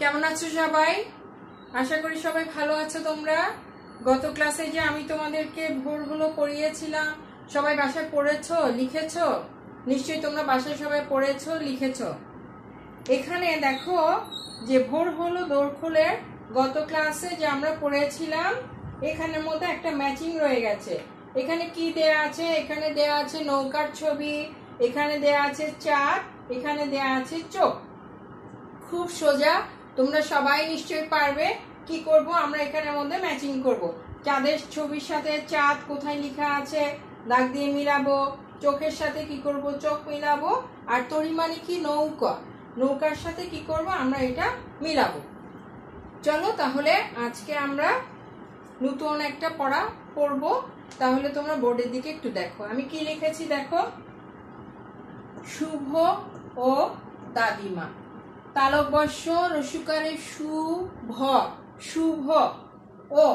কেমন আছো সবাই? আশা করি সবাই ভালো আছো তোমরা। গত ক্লাসে যে আমি তোমাদেরকে ভোরগুলো পড়িয়েছিলাম সবাই বাসায় পড়েছো? লিখেছো? নিশ্চয়ই তোমরা বাসায় সবাই পড়েছো, লিখেছো। এখানে দেখো যে ভোর হলো দৌড় খুলে গত ক্লাসে যে আমরা পড়েছিলাম, এখানের মধ্যে একটা ম্যাচিং রয়ে গেছে। এখানে কি দেয়া আছে? এখানে দেয়া আছে নৌকার ছবি, এখানে দেয়া আছে চাঁদ, এখানে দেয়া আছে চোখ। খুব সোজা তোমরা সবাই নিশ্চয়ই পারবে কি করব, আমরা এখানের মধ্যে ম্যাচিং করব। চাঁদের ছবির সাথে চাঁদ কোথায় লেখা আছে, দাগ দিয়ে মিলাবো, চোখের সাথে কি করব, চোখ মিলাবো, আর তরিমানি কি নৌকা। নৌকার সাথে কি করব, আমরা এটা মিলাবো। চলো তাহলে আজকে আমরা নতুন একটা পড়া পড়ব। তাহলে তোমরা বোর্ডের দিকে একটু দেখো। আমি কি লিখেছি দেখো? শুভ ও দাদিমা। তালব্যস্য রসুকারে শুভ শুভ। ও,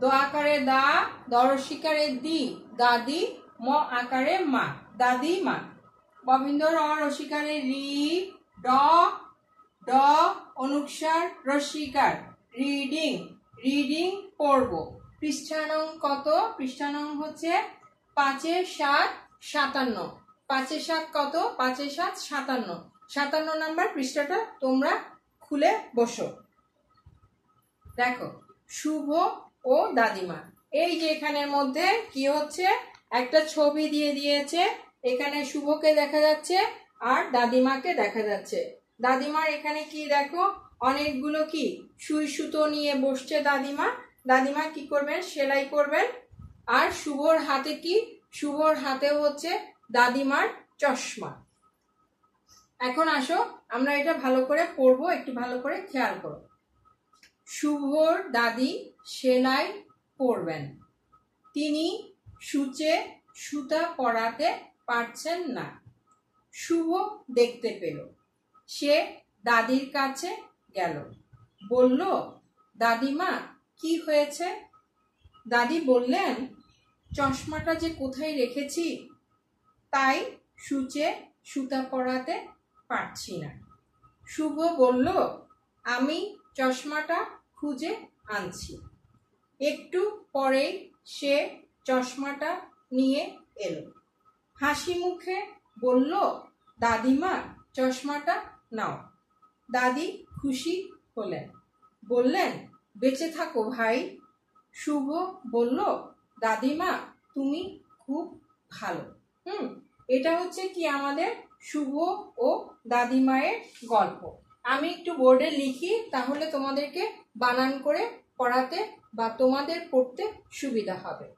দ আকারে দা দরসিকারে দি, দাদি, ম আকারে মা, দাদি মা। গোবিন্দ র রসিকারে রি, ড ড অনুসার রসিকার, রিডিং রিডিং পড়ব। পৃষ্ঠানং কত? পৃষ্ঠানং হচ্ছে পাঁচের সাত সাতান্ন। পাঁচের সাত কত? পাঁচের সাত সাতান্ন। সাতান্ন নাম্বার পৃষ্ঠাটা তোমরা খুলে বসো। দেখো, শুভ ও দাদিমা। এই যে এখানের মধ্যে কি হচ্ছে? একটা ছবি দিয়ে দিয়েছে। এখানে শুভকে দেখা যাচ্ছে আর দাদিমাকে দেখা যাচ্ছে। দাদিমার এখানে কি দেখো? অনেকগুলো কি? সুই সুতো নিয়ে বসছে দাদিমা। দাদিমা কি করবেন? সেলাই করবেন। আর শুভর হাতে কি? শুভর হাতে হচ্ছে দাদিমার চশমা। এখন আসো, আমরা এটা ভালো করে পড়ব, একটু ভালো করে খেয়াল করো। শুভর দাদি সেলাই করবেন তিনি সূচে সুতা পরাতে পারছেন না। শুভ দেখতে পেল। সে দাদির কাছে গেল। বলল, দাদিমা, কি হয়েছে? দাদি বললেন, চশমাটা যে কোথায় রেখেছি, তাই সূচে সুতা পরাতে পারছি না। শুভ বলল, আমি চশমাটা খুঁজে আনছি। একটু পরেই সে চশমাটা নিয়ে এলো। হাসি মুখে বলল, দাদিমা, চশমাটা নাও। দাদি খুশি হলেন। বললেন, বেঁচে থাকো ভাই। শুভ বলল, দাদিমা, তুমি খুব ভালো। হুম, এটা হচ্ছে কি আমাদের শুভ ও দাদিমায়ের গল্প। আমি একটু বোর্ডে লিখি, তাহলে তোমাদেরকে বানান করে পড়াতে বা তোমাদের পড়তে সুবিধা হবে।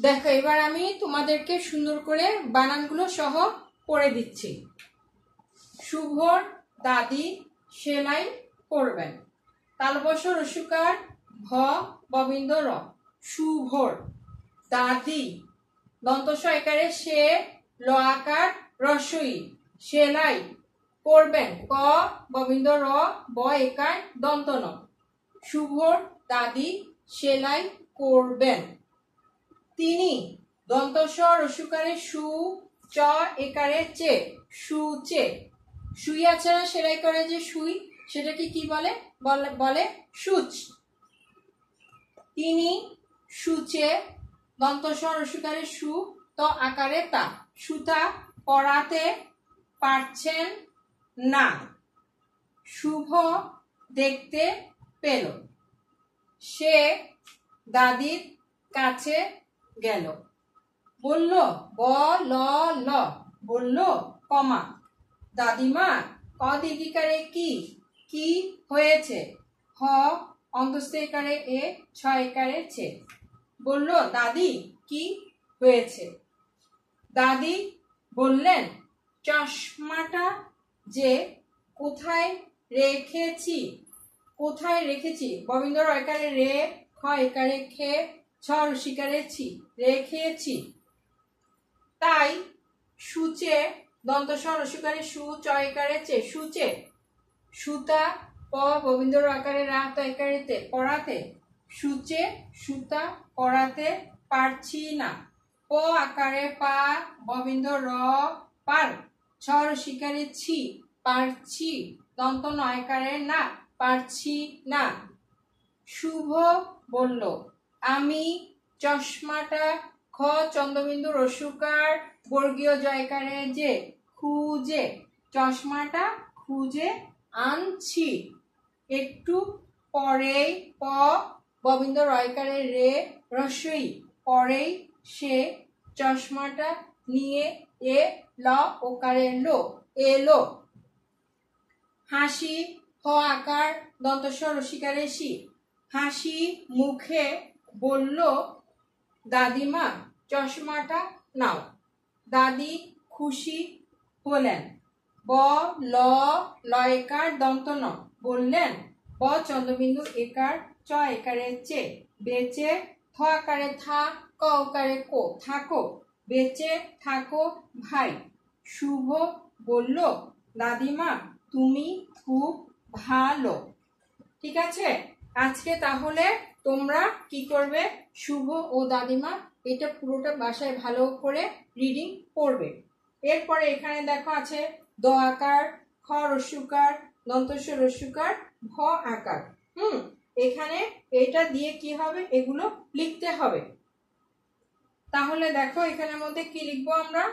দেখো, এবার আমি তোমাদেরকে সুন্দর করে বানানগুলো সহ পড়ে দিচ্ছি। শুভর দাদি সেলাই করবেন। তালবস রসুকার, ভ, ববিন্দ, র। শুভর দাদি দন্তস একারে সে ল আকার, রসই সেলাই করবেন। ক, ববিন্দ, র, ব একার দন্ত ন শুভর দাদি সেলাই করবেন। তিনি দন্তস রসুকারে সু, চ, একারে চে সুচে সুই আছাড়া সেলাই করে যে সুই, সেটাকে কি বলে? বলে সুচ। তিনি সুচে দন্তস রসুকারে সু, ত আকারে তা। সুতা পড়াতে পারছেন না। শুভ দেখতে পেল। সে দাদির কাছে গেল। বলল, ব, ল ল। বলল, কমা। দাদিমা, ক দিদিকারে কি? কি হয়েছে? হ অন্তস্থকারে এ ছয়কারে ছে। বলল, দাদি, কি হয়েছে? দাদি বললেন, চশমাটা যে কোথায় রেখেছি? কোথায় রেখেছি? গোবিন্দ রয়কারে রে, খ একারে খে ছ রসিকারে ছি রেখেছি। তাই সুচে দন্ত রসিকারে সু চয়কারে চে সুচে। সুতা প গোবিন্দ আকারে রা তো একারেতে পড়াতে। সুচে সুতা পড়াতে পারছি না। প আকারে পা গোবিন্দ র পার। ছ রসিকারে ছি পারছি। দন্ত নয়কারে না, পারছি না। শুভ বলল। আমি চশমাটা খ, চন্দ্রবিন্দু রসুকার, বর্গীয় জয়কারে যে, খুঁজে। চশমাটা খুঁজে আনছি। একটু পরেই প, গোবিন্দ রয়কারে রে, রসই। পরেই সে চশমাটা নিয়ে এ, ল, ওকারে লো এলো হাসি, হ আকার দন্তস্ব রসিকারে সি। হাসি, মুখে বলল, দাদিমা, চশমাটা নাও। দাদি খুশি হলেন। ব, ল, লয়কার দন্ত ন বললেন, ব, চন্দ্রবিন্দু একার, চ একারে চে, বেচে থ আকারে থা, ক আকারে কো, থাকো, বেচে থাকো ভাই। শুভ বলল, দাদিমা, তুমি খুব ভালো। ঠিক আছে? আজকে তাহলে তোমরা কি করবে? শুভ ও দাদিমা, এটা পুরোটা বাসায় ভালো করে রিডিং পড়বে এরপরে এখানে দেখো আছে দ আকার, খ রস্যুকার দন্তস্ব রস্যুকার ভ আকার। হুম, এখানে এটা দিয়ে কি হবে? এগুলো লিখতে হবে। তাহলে দেখো এখানের মধ্যে কি লিখব আমরা?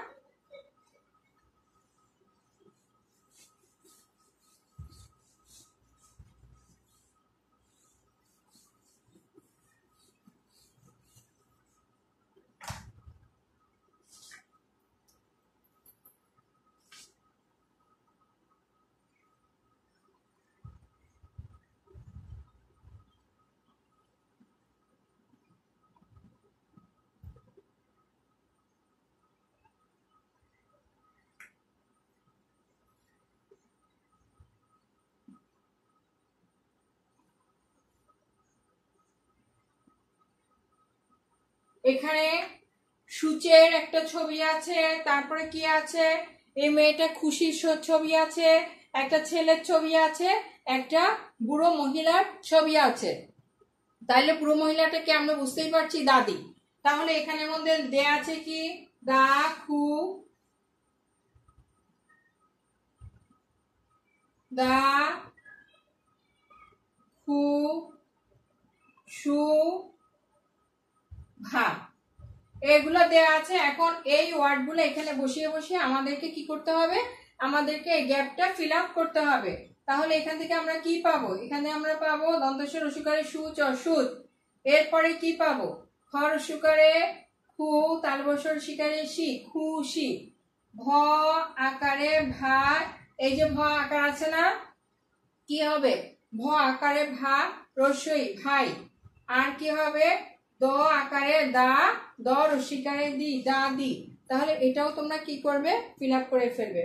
এখানে সূচের একটা ছবি আছে, তারপরে কি আছে? এই মেয়েটা খুশির ছবি আছে, একটা ছেলের ছবি আছে, একটা বুড়ো মহিলার ছবি আছে। তাইলে বুড়ো মহিলাটাকে আমরা বুঝতেই পারছি দাদি। তাহলে এখানের মধ্যে দেয়া আছে কি? দা, খু। দা, খু, সু। ভা এগুলো দেয়া আছে। এখন এই ওয়ার্ডগুলো এখানে বসিয়ে বসিয়ে আমাদেরকে কি করতে হবে? আমাদেরকে এই গ্যাপটা ফিল করতে হবে। তাহলে এখান থেকে আমরা কি পাবো? এখানে আমরা পাবো দন্তস্ব রসুকারে সু চ সুদ এরপরে কি পাবো? খ রসুকারে খু, তালবসর শিকারে শি খুশি ভ আকারে ভা এই যে ভ আকার আছে না? কি হবে? ভ আকারে ভা রসই, ভাই। আর কি হবে? দ আকারে দা, দ রসিকারে দি, দা দি। তাহলে এটাও তোমরা কি করবে? ফিল করে ফেলবে।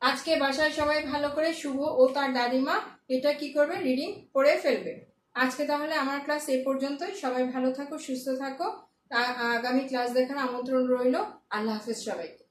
আজকে বাসায় সবাই ভালো করে শুভ ও তার দাদিমা এটা কি করবে? রিডিং করে ফেলবে। আজকে তাহলে আমার ক্লাস এ পর্যন্তই। সবাই ভালো থাকো, সুস্থ থাকো। আগামী ক্লাস দেখার আমন্ত্রণ রইল। আল্লাহ হাফেজ সবাইকে।